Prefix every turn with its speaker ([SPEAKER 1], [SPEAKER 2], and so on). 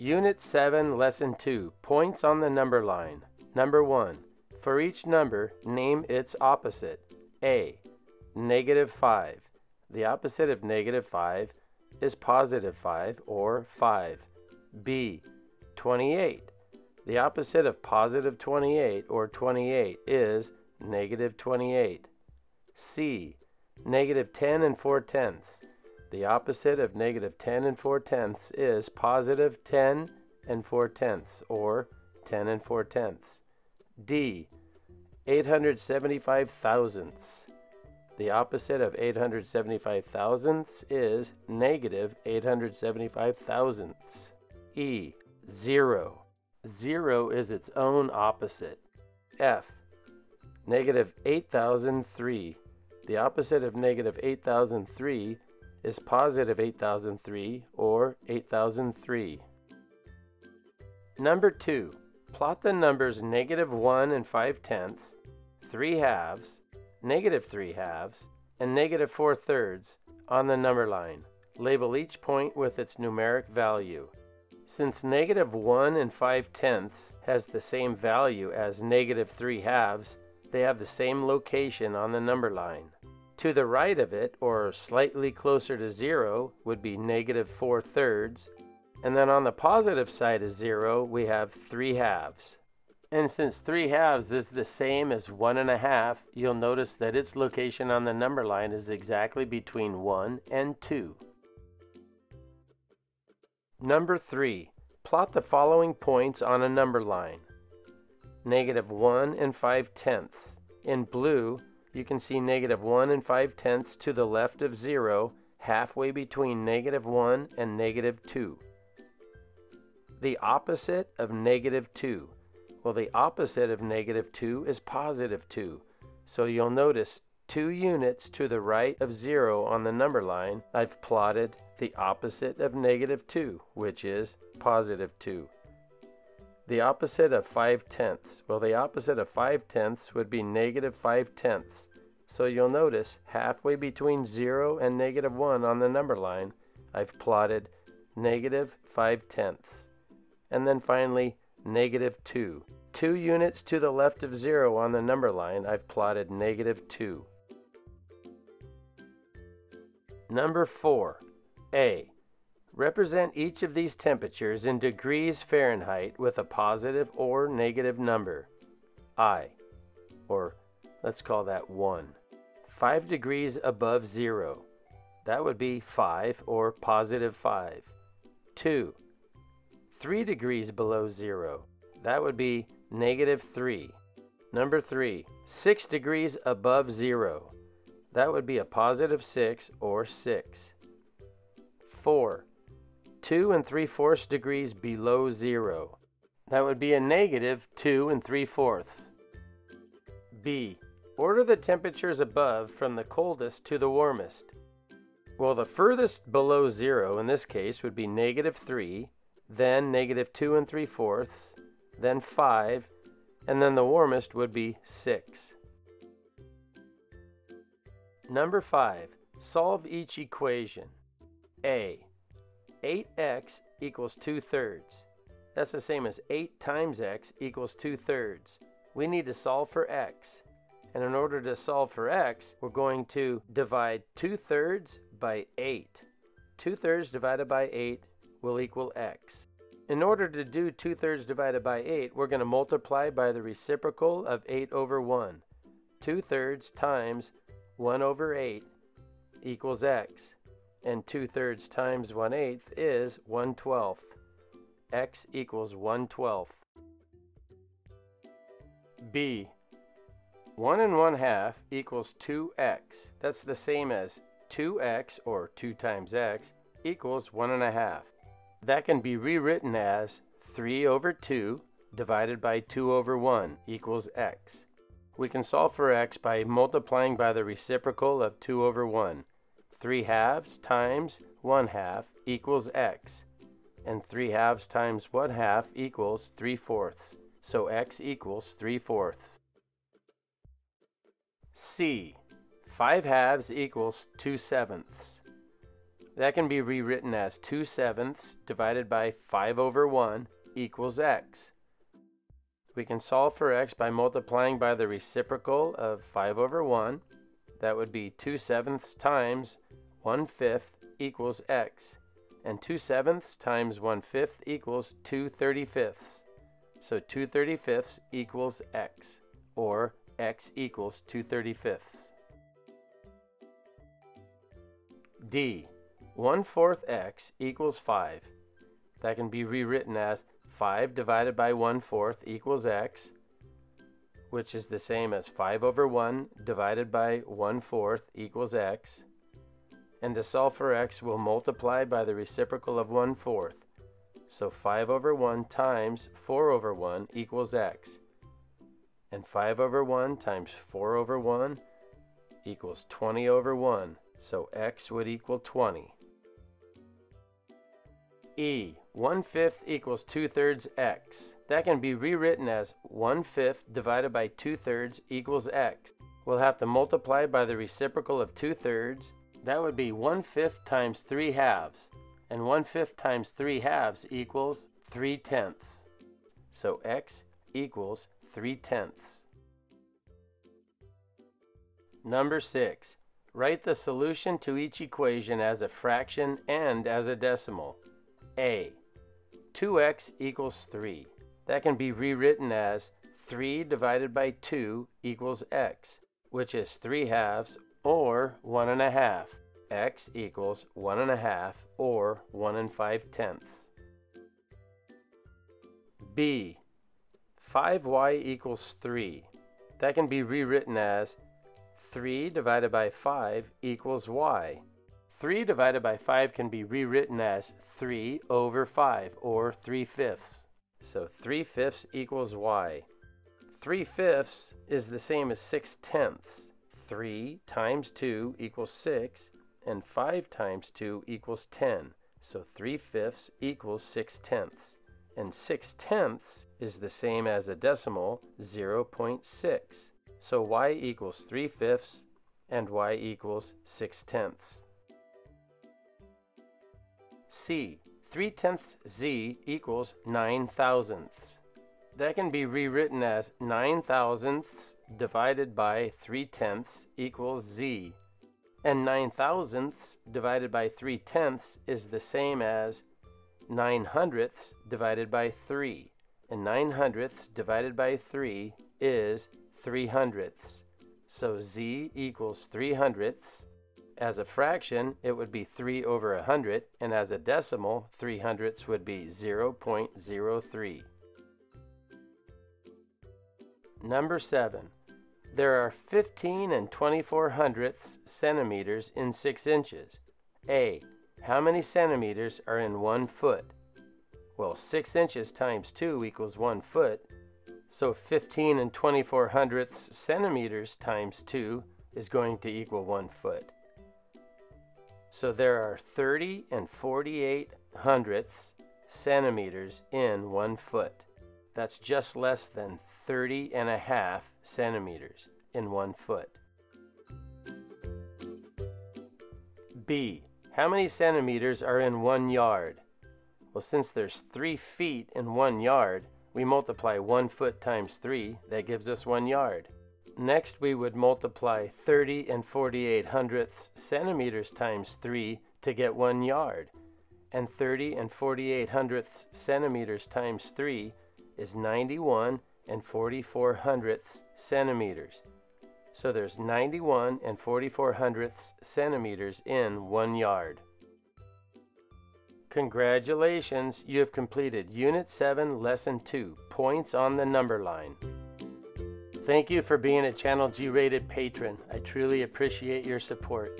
[SPEAKER 1] Unit 7, Lesson 2 Points on the Number Line. Number 1. For each number, name its opposite. A. Negative 5. The opposite of negative 5 is positive 5 or 5. B. 28. The opposite of positive 28 or 28 is negative 28. C. Negative 10 and 4 tenths. The opposite of negative 10 and 4 tenths is positive 10 and 4 tenths, or 10 and 4 tenths. D. 875 thousandths. The opposite of 875 thousandths is negative 875 thousandths. E. Zero. Zero is its own opposite. F. Negative 8003. The opposite of negative 8003 is positive 8003 or 8003. Number 2. Plot the numbers negative 1 and 5 tenths, 3 halves, negative 3 halves, and negative 4 thirds on the number line. Label each point with its numeric value. Since negative 1 and 5 tenths has the same value as negative 3 halves, they have the same location on the number line. To the right of it, or slightly closer to zero, would be negative 4 thirds. And then on the positive side of zero, we have 3 halves. And since 3 halves is the same as 1 and a half, you'll notice that its location on the number line is exactly between 1 and 2. Number 3. Plot the following points on a number line. Negative 1 and 5 tenths. In blue, you can see negative 1 and 5 tenths to the left of 0, halfway between negative 1 and negative 2. The opposite of negative 2. Well, the opposite of negative 2 is positive 2. So you'll notice two units to the right of 0 on the number line, I've plotted the opposite of negative 2, which is positive 2. The opposite of 5 tenths. Well, the opposite of 5 tenths would be negative 5 tenths. So you'll notice halfway between 0 and negative 1 on the number line, I've plotted negative 5 tenths. And then finally, negative 2. Two units to the left of 0 on the number line, I've plotted negative 2. Number 4. A. Represent each of these temperatures in degrees Fahrenheit with a positive or negative number. I, or let's call that 1. 5 degrees above 0. That would be 5 or positive 5. 2. 3 degrees below 0. That would be negative 3. Number 3. 6 degrees above 0. That would be a positive 6 or 6. 4. 2 and 3 fourths degrees below 0. That would be a negative 2 and 3 fourths. B. Order the temperatures above from the coldest to the warmest. Well, the furthest below 0 in this case would be negative 3, then negative 2 and 3 fourths, then 5, and then the warmest would be 6. Number 5. Solve each equation. A. 8x equals 2 thirds. That's the same as 8 times x equals 2 thirds. We need to solve for x. And in order to solve for x, we're going to divide 2 thirds by 8. 2 thirds divided by 8 will equal x. In order to do 2 thirds divided by 8, we're going to multiply by the reciprocal of 8 over 1. 2 thirds times 1 over 8 equals x and 2 thirds times 1 eighth is 1 twelfth. x equals 1 twelfth. B. 1 and 1 half equals 2x. That's the same as 2x, or 2 times x, equals 1 and a half. That can be rewritten as 3 over 2 divided by 2 over 1 equals x. We can solve for x by multiplying by the reciprocal of 2 over 1. 3 halves times 1 half equals x, and 3 halves times 1 half equals 3 fourths, so x equals 3 fourths. C. 5 halves equals 2 sevenths. That can be rewritten as 2 sevenths divided by 5 over 1 equals x. We can solve for x by multiplying by the reciprocal of 5 over 1. That would be 2 sevenths times 1 fifth equals x. And 2 sevenths times 1 fifth equals 2 35ths. So 2 35ths equals x, or x equals 2 35ths. D. 1 fourth x equals 5. That can be rewritten as 5 divided by 1 fourth equals x, which is the same as 5 over 1 divided by 1 fourth equals x. And to solve for x, we'll multiply by the reciprocal of 1 fourth. So 5 over 1 times 4 over 1 equals x. And 5 over 1 times 4 over 1 equals 20 over 1. So x would equal 20. E. 1 fifth equals 2 thirds x. That can be rewritten as 1 fifth divided by 2 thirds equals x. We'll have to multiply by the reciprocal of 2 thirds. That would be 1 fifth times 3 halves. And 1 fifth times 3 halves equals 3 tenths. So x equals 3 tenths. Number 6. Write the solution to each equation as a fraction and as a decimal. A. 2x equals 3. That can be rewritten as 3 divided by 2 equals x, which is 3 halves or 1 and a half. x equals 1 and a half or 1 and 5 tenths. B. 5y equals 3. That can be rewritten as 3 divided by 5 equals y. 3 divided by 5 can be rewritten as 3 over 5, or 3 fifths. So 3 fifths equals y. 3 fifths is the same as 6 tenths. 3 times 2 equals 6, and 5 times 2 equals 10. So 3 fifths equals 6 tenths. And 6 tenths is the same as a decimal, 0.6. So y equals 3 fifths, and y equals 6 tenths. C. 3 tenths z equals 9 thousandths. That can be rewritten as 9 thousandths divided by 3 tenths equals z. And 9 thousandths divided by 3 tenths is the same as 9 hundredths divided by 3. And 9 hundredths divided by 3 is 3 hundredths. So z equals 3 hundredths as a fraction, it would be 3 over 100, and as a decimal, 3 hundredths would be 0.03. Number 7. There are 15 and 24 hundredths centimeters in 6 inches. A. How many centimeters are in 1 foot? Well, 6 inches times 2 equals 1 foot, so 15 and 24 hundredths centimeters times 2 is going to equal 1 foot. So there are 30 and 48 hundredths centimeters in one foot. That's just less than 30 and a half centimeters in one foot. B. How many centimeters are in one yard? Well, since there's three feet in one yard, we multiply one foot times three, that gives us one yard. Next, we would multiply 30 and 48 hundredths centimeters times 3 to get 1 yard. And 30 and 48 hundredths centimeters times 3 is 91 and 44 hundredths centimeters. So there's 91 and 44 hundredths centimeters in 1 yard. Congratulations, you have completed Unit 7, Lesson 2, Points on the Number Line. Thank you for being a Channel G rated patron. I truly appreciate your support.